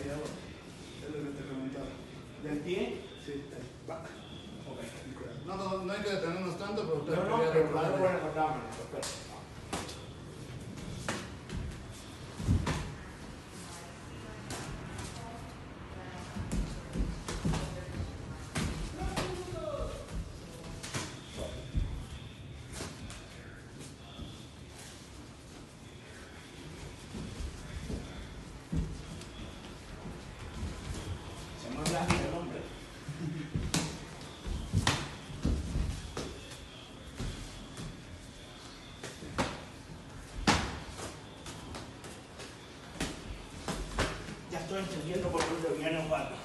Ahí abajo. Es lo que te comentaba. ¿Del pie? Sí. Va. No, no, no hay que detenernos tanto, pero usted No, no, quería pero recordar no estoy entendiendo por dónde viene Osvaldo.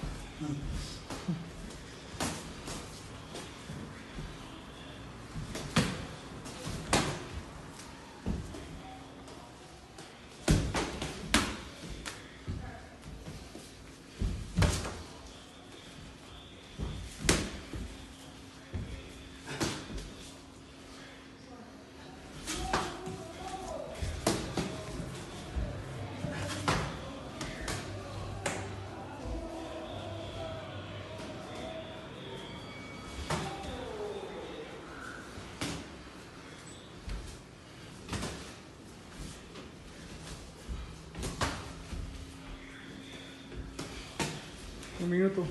Un minuto.